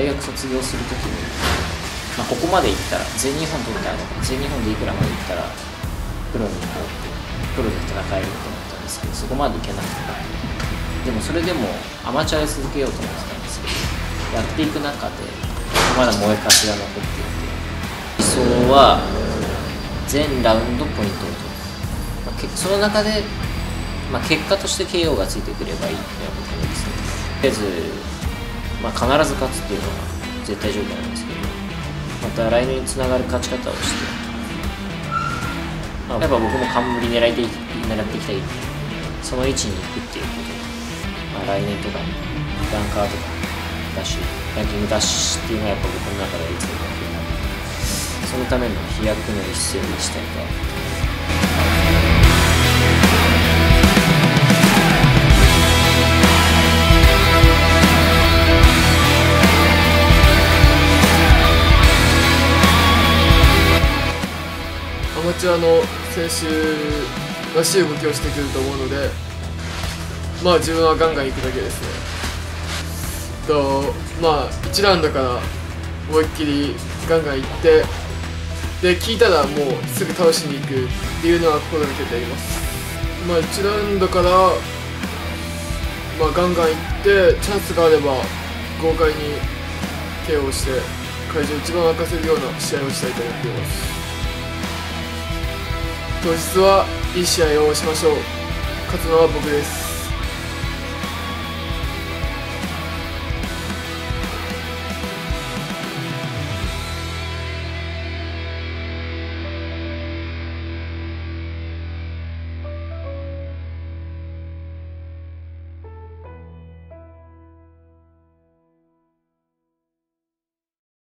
大学卒業する時に、まあ、ここまで行ったら全日本取ったら全日本でいくらまで行ったらプロに行こうってプロで戦えると思ったんですけどそこまで行けなくて。でもそれでもアマチュアで続けようと思ってたんですけどやっていく中でまだ燃えかしが残っていて。理想は全ラウンドポイントを取る、まあ、その中で、まあ、結果として KO がついてくればいいっていうのは僕のですねとりあえず、まあ、必ず勝つっていうのが絶対条件なんですけどまた来年につながる勝ち方をして、あ、やっぱ僕も冠狙いて狙っていきたい。その位置に行くっていうこと。まあ、来年とかにランカーとかダッシュランキングダッシュっていうのはやっぱ僕の中ではいつも目標なんでそのための飛躍の一戦にしたいと思ってます。マチュアの選手らしい動きをしてくると思うのでまあ自分はガンガン行くだけですね。とまあ1ラウンドから思いっきりガンガン行ってで聞いたらもうすぐ倒しに行くっていうのは心がけています。まあ1ラウンドからまあガンガン行ってチャンスがあれば豪快に KO して会場一番沸かせるような試合をしたいと思っています。当日はいい試合をしましょう。勝つのは僕です。